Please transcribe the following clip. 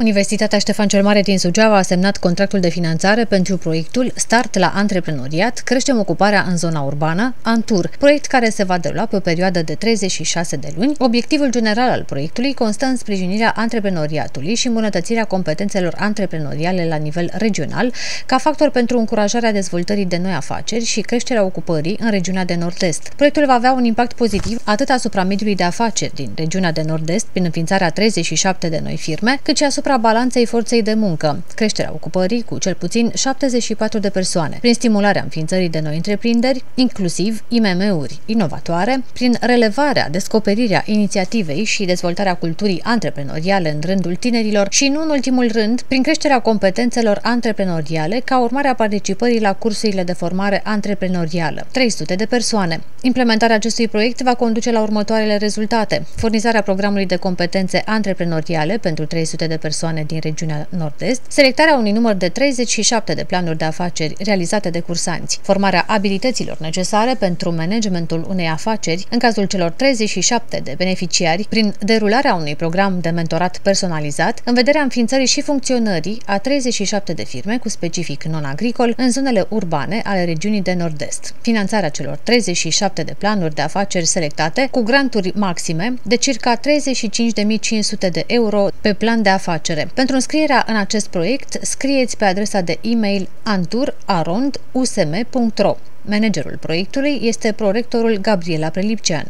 Universitatea Ștefan cel Mare din Suceava a semnat contractul de finanțare pentru proiectul Start la Antreprenoriat, creștem ocuparea în zona urbană, Antur, proiect care se va derula pe o perioadă de 36 de luni. Obiectivul general al proiectului constă în sprijinirea antreprenoriatului și îmbunătățirea competențelor antreprenoriale la nivel regional, ca factor pentru încurajarea dezvoltării de noi afaceri și creșterea ocupării în regiunea de nord-est. Proiectul va avea un impact pozitiv atât asupra mediului de afaceri din regiunea de nord-est, prin înființarea 37 de noi firme, cât și asupra asupra balanței forței de muncă, creșterea ocupării cu cel puțin 74 de persoane, prin stimularea înființării de noi întreprinderi, inclusiv IMM-uri inovatoare, prin relevarea, descoperirea inițiativei și dezvoltarea culturii antreprenoriale în rândul tinerilor și, nu în ultimul rând, prin creșterea competențelor antreprenoriale ca urmare a participării la cursurile de formare antreprenorială. 300 de persoane. Implementarea acestui proiect va conduce la următoarele rezultate. Furnizarea programului de competențe antreprenoriale pentru 300 de persoane persoane din regiunea Nord-Est, selectarea unui număr de 37 de planuri de afaceri realizate de cursanți, formarea abilităților necesare pentru managementul unei afaceri în cazul celor 37 de beneficiari prin derularea unui program de mentorat personalizat în vederea înființării și funcționării a 37 de firme cu specific non-agricol în zonele urbane ale regiunii de Nord-Est. Finanțarea celor 37 de planuri de afaceri selectate cu granturi maxime de circa 35.500 de euro pe plan de afaceri afacere. Pentru înscrierea în acest proiect, scrieți pe adresa de e-mail anturarondusm.ro. Managerul proiectului este prorectorul Gabriela Prelipcean.